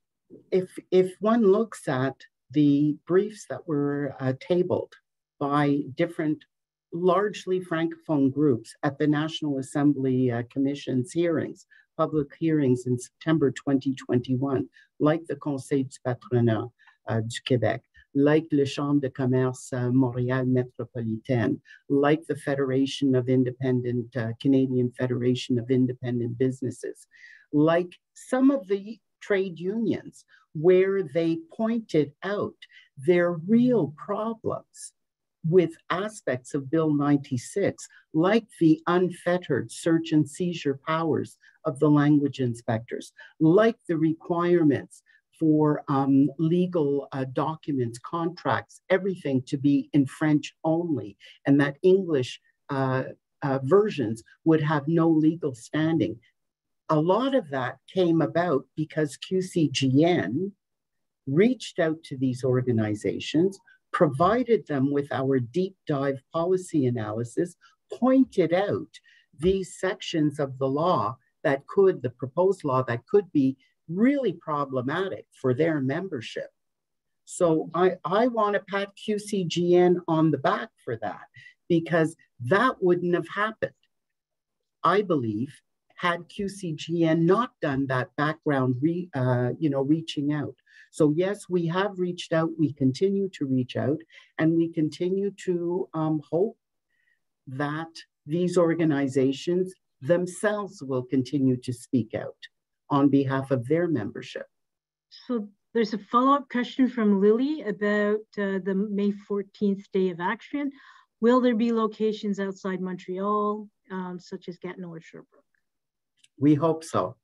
if if one looks at the briefs that were uh, tabled by different largely francophone groups at the National Assembly uh, Commission's hearings, public hearings in September 2021, like the Conseil du Patronat uh, du Québec, like Le Chambre de Commerce uh, Montréal Métropolitaine, like the Federation of Independent, uh, Canadian Federation of Independent Businesses, like some of the trade unions where they pointed out their real problems with aspects of Bill 96, like the unfettered search and seizure powers of the language inspectors, like the requirements for um, legal uh, documents, contracts, everything to be in French only, and that English uh, uh, versions would have no legal standing a lot of that came about because QCGN reached out to these organizations, provided them with our deep dive policy analysis, pointed out these sections of the law that could, the proposed law that could be really problematic for their membership. So I, I want to pat QCGN on the back for that because that wouldn't have happened, I believe, had QCGN not done that background, re, uh, you know, reaching out. So yes, we have reached out, we continue to reach out, and we continue to um, hope that these organizations themselves will continue to speak out on behalf of their membership. So there's a follow-up question from Lily about uh, the May 14th Day of Action. Will there be locations outside Montreal, um, such as Gatineau or Sherbrooke? We hope so.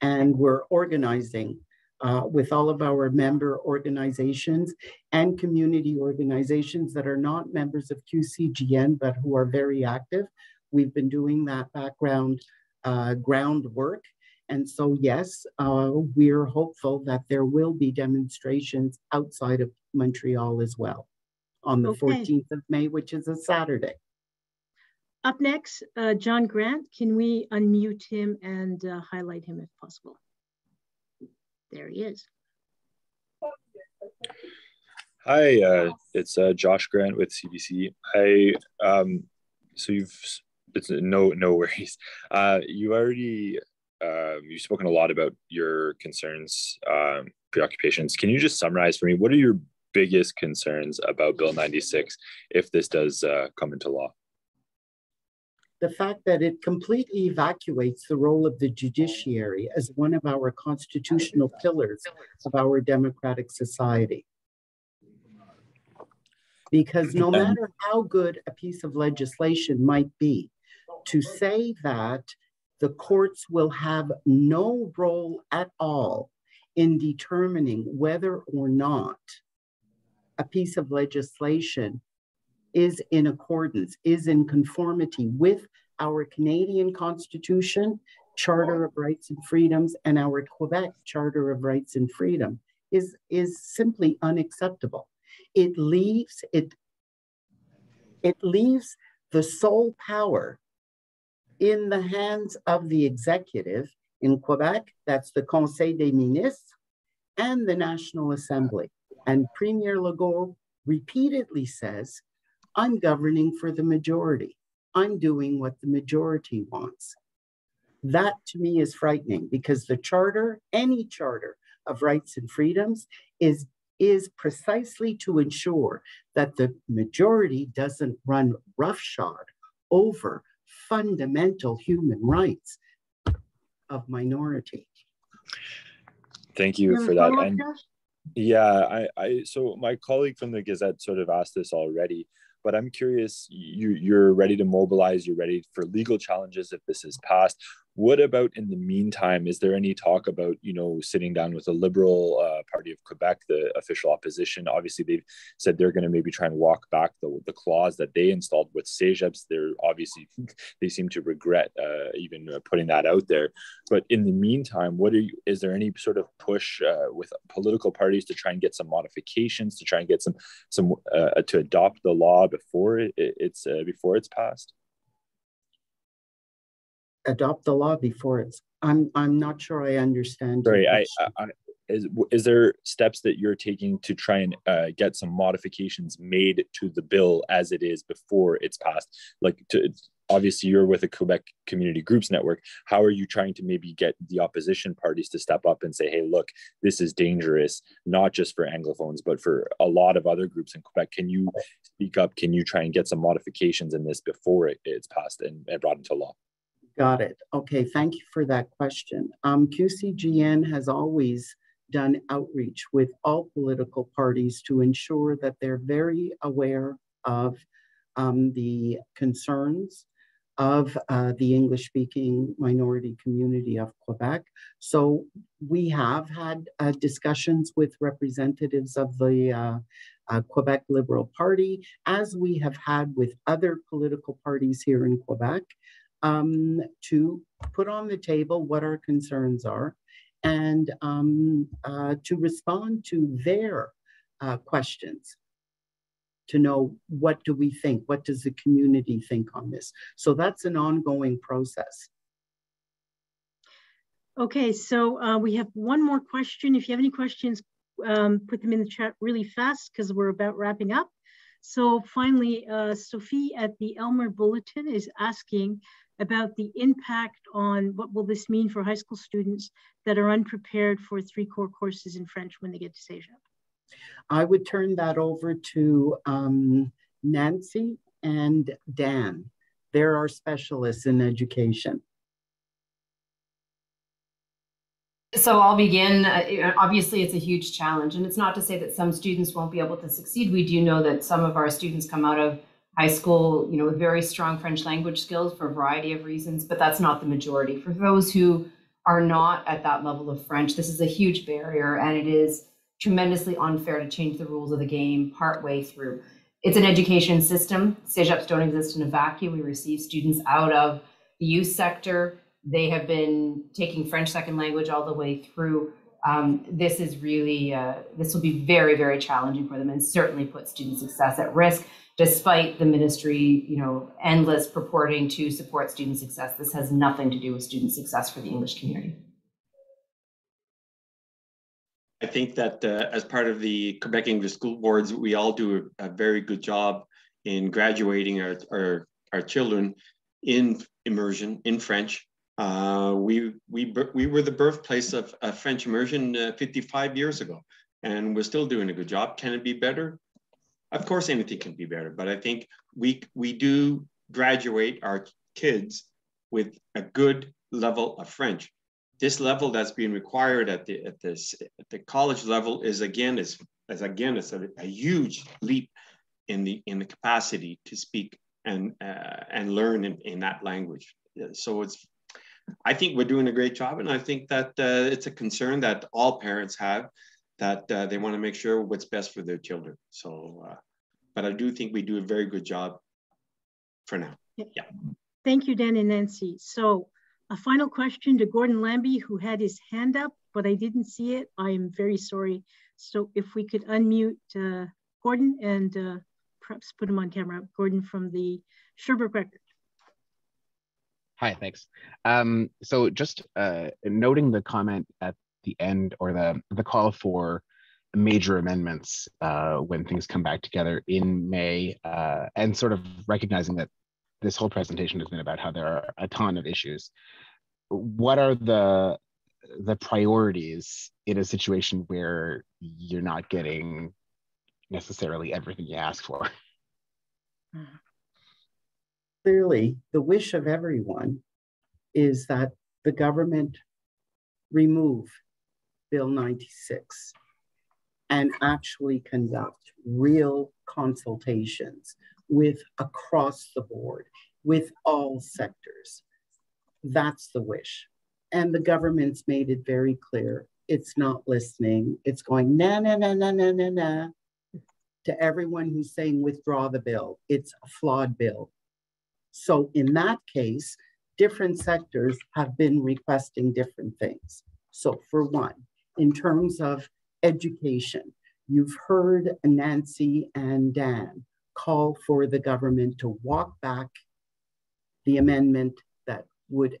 And we're organizing uh, with all of our member organizations and community organizations that are not members of QCGN, but who are very active. We've been doing that background uh, groundwork. And so, yes, uh, we're hopeful that there will be demonstrations outside of Montreal as well on the okay. 14th of May, which is a Saturday. Up next, uh, John Grant. Can we unmute him and uh, highlight him if possible? There he is. Hi, uh, it's uh, Josh Grant with CBC. I um, so you've it's no no worries. Uh, you already uh, you've spoken a lot about your concerns, um, preoccupations. Can you just summarize for me what are your biggest concerns about Bill 96 if this does uh, come into law? The fact that it completely evacuates the role of the judiciary as one of our constitutional pillars of our democratic society. Because no matter how good a piece of legislation might be, to say that the courts will have no role at all in determining whether or not a piece of legislation is in accordance, is in conformity with our Canadian Constitution, Charter of Rights and Freedoms, and our Quebec Charter of Rights and Freedom is, is simply unacceptable. It leaves it, it leaves the sole power in the hands of the executive in Quebec, that's the Conseil des Ministres, and the National Assembly. And Premier Legault repeatedly says, I'm governing for the majority. I'm doing what the majority wants. That to me is frightening because the charter, any charter of rights and freedoms, is, is precisely to ensure that the majority doesn't run roughshod over fundamental human rights of minority. Thank you for that. And yeah, I, I so my colleague from the Gazette sort of asked this already, but I'm curious. You you're ready to mobilize. You're ready for legal challenges if this is passed. What about in the meantime? Is there any talk about you know sitting down with the Liberal uh, Party of Quebec, the official opposition? Obviously, they've said they're going to maybe try and walk back the, the clause that they installed with CEGEPs. They're obviously they seem to regret uh, even uh, putting that out there. But in the meantime, what are you? Is there any sort of push uh, with political parties to try and get some modifications to try and get some some uh, to adopt the law before it, it's uh, before it's passed? Adopt the law before it's i'm i'm not sure i understand sorry I, I, is is there steps that you're taking to try and uh, get some modifications made to the bill as it is before it's passed? Like to obviously you're with a quebec community groups network. How are you trying to maybe get the opposition parties to step up and say hey look this is dangerous not just for anglophones but for a lot of other groups in quebec. Can you speak up? Can you try and get some modifications in this before it, it's passed and, and brought into law Got it. Okay, thank you for that question. Um, QCGN has always done outreach with all political parties to ensure that they're very aware of um, the concerns of uh, the English speaking minority community of Quebec. So we have had uh, discussions with representatives of the uh, uh Quebec Liberal Party, as we have had with other political parties here in Quebec um, to put on the table what our concerns are and um, uh, to respond to their uh, questions to know what do we think what does the community think on this. So that's an ongoing process. Okay so uh, we have one more question. If you have any questions um, put them in the chat really fast because we're about wrapping up. So finally uh, sophie at the aylmer bulletin is asking about the impact on what will this mean for high school students that are unprepared for three core courses in French when they get to CEGEP? I would turn that over to um, Nancy and Dan. They're our specialists in education. So I'll begin. Uh, obviously, it's a huge challenge, and it's not to say that some students won't be able to succeed. We do know that some of our students come out of high school, you know, with very strong French language skills for a variety of reasons, but that's not the majority. For those who are not at that level of French. This is a huge barrier, and it is tremendously unfair to change the rules of the game partway through. It's an education system. CEGEPs don't exist in a vacuum. We receive students out of the youth sector. They have been taking French second language all the way through. Um, this is really, uh, this will be very, very challenging for them and certainly put student success at risk, despite the ministry, you know, endless purporting to support student success. This has nothing to do with student success for the English community. I think that uh, as part of the Quebec English School Boards, we all do a, very good job in graduating our, our, our children in immersion in French. Uh, we, we, we were the birthplace of, of French immersion uh, 55 years ago, and we're still doing a good job. Can it be better? Of course, anything can be better, but I think we, we do graduate our kids with a good level of French this level that's being required at the at this at the college level is again is as again it's a, a, huge leap in the in the capacity to speak and uh, and learn in, in that language. So it's I think we're doing a great job, and I think that uh, it's a concern that all parents have that uh, they want to make sure what's best for their children. So, uh, but I do think we do a very good job for now. Yeah. Thank you, Dan and Nancy. So a final question to Gordon Lambie, who had his hand up, but I didn't see it. I am very sorry. So if we could unmute uh, Gordon and uh, perhaps put him on camera. Gordon from the Sherbrooke Record. Hi, thanks. Um, so just uh, noting the comment at the end or the, the call for major amendments uh, when things come back together in May uh, and sort of recognizing that this whole presentation has been about how there are a ton of issues. What are the the priorities in a situation where you're not getting necessarily everything you ask for? Clearly, the wish of everyone is that the government remove Bill 96 and actually conduct real consultations with across the board, with all sectors. That's the wish. And the government's made it very clear it's not listening. It's going, na, na, na, na, na, na, na, to everyone who's saying withdraw the bill. It's a flawed bill. So in that case, different sectors have been requesting different things. So for one, in terms of education, you've heard Nancy and Dan call for the government to walk back the amendment that would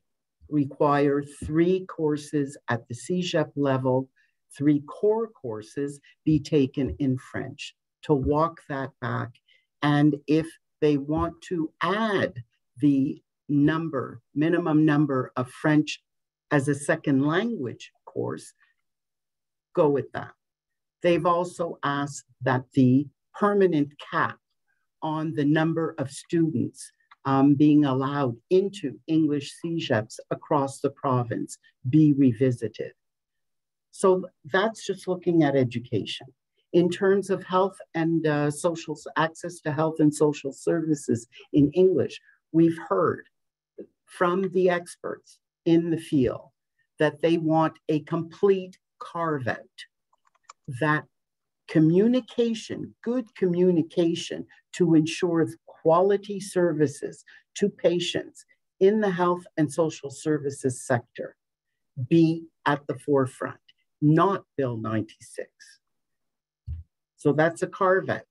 require three courses at the CEGEP level, three core courses be taken in French, to walk that back. And if they want to add the number, minimum number of French as a second language course, go with that. They've also asked that the permanent cap on the number of students um, being allowed into English CEGEPs across the province be revisited. So that's just looking at education. In terms of health and uh, social access to health and social services in English, we've heard from the experts in the field that they want a complete carve out that communication, good communication to ensure quality services to patients in the health and social services sector be at the forefront, not Bill 96. So that's a carve out.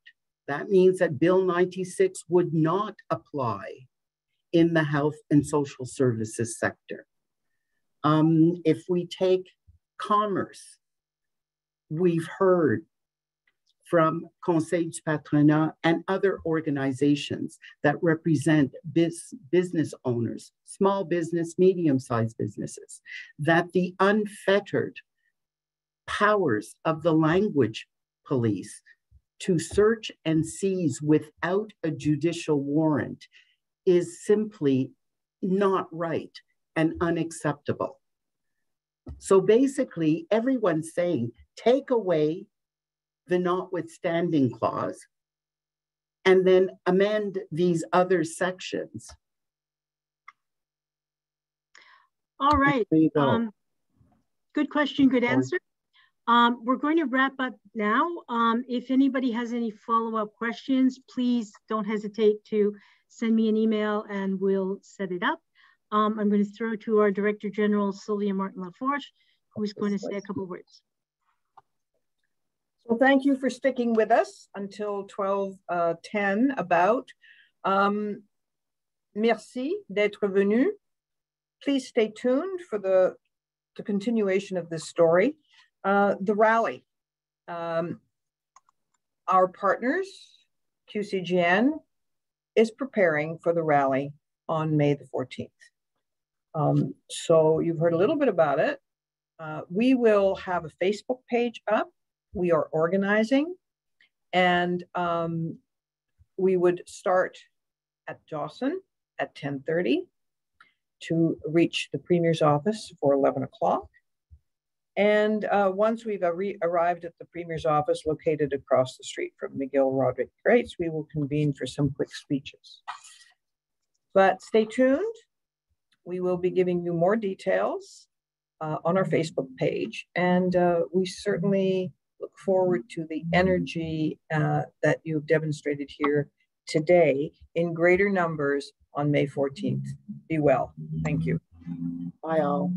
That means that Bill 96 would not apply in the health and social services sector. Um, if we take commerce, we've heard from Conseil du Patronat and other organizations that represent biz, business owners, small business, medium sized businesses, that the unfettered powers of the language police to search and seize without a judicial warrant is simply not right and unacceptable. So basically, everyone's saying take away the notwithstanding clause and then amend these other sections. All right. Um, good question, good answer. Um, we're going to wrap up now. Um, if anybody has any follow-up questions, please don't hesitate to send me an email and we'll set it up. Um, I'm going to throw to our Director General, Sylvia Martin Laforge, who is going to say a couple words. Well, thank you for sticking with us until 12.10 uh, about. Um, merci d'être venu. Please stay tuned for the, the continuation of this story. Uh, the rally. Um, our partners, QCGN, is preparing for the rally on May the 14th. Um, so you've heard a little bit about it. Uh, we will have a Facebook page up. We are organizing and um, we would start at Dawson at 10.30 to reach the Premier's office for 11 o'clock. And uh, once we've arrived at the Premier's office located across the street from McGill Roddick Gates, we will convene for some quick speeches. But stay tuned. We will be giving you more details uh, on our Facebook page. And uh, we certainly look forward to the energy uh, that you've demonstrated here today in greater numbers on May 14th. Be well. Thank you. Bye all.